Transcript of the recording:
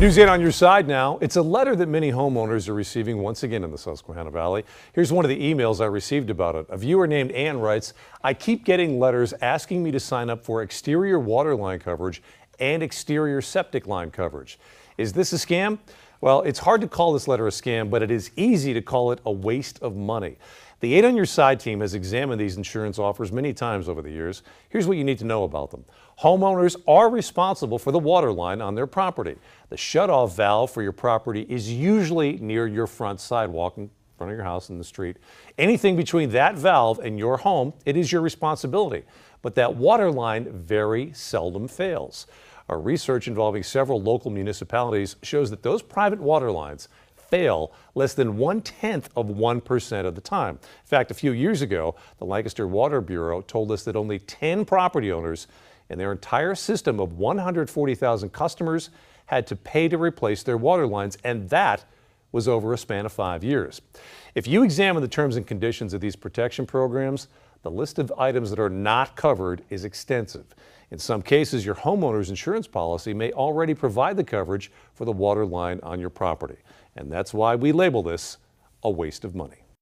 News 8 on your side now. It's a letter that many homeowners are receiving once again in the Susquehanna Valley. Here's one of the emails I received about it. A viewer named Ann writes, I keep getting letters asking me to sign up for exterior water line coverage and exterior septic line coverage. Is this a scam? Well, it's hard to call this letter a scam, but it is easy to call it a waste of money. The 8 on Your Side team has examined these insurance offers many times over the years. Here's what you need to know about them. Homeowners are responsible for the water line on their property. The shutoff valve for your property is usually near your front sidewalk front of your house in the street. Anything between that valve and your home, it is your responsibility. But that water line very seldom fails. Our research involving several local municipalities shows that those private water lines fail less than one tenth of 1% of the time. In fact, a few years ago, the Lancaster Water Bureau told us that only 10 property owners in their entire system of 140,000 customers had to pay to replace their water lines, and that was over a span of five years. If you examine the terms and conditions of these protection programs, the list of items that are not covered is extensive. In some cases, your homeowner's insurance policy may already provide the coverage for the water line on your property. And that's why we label this a waste of money.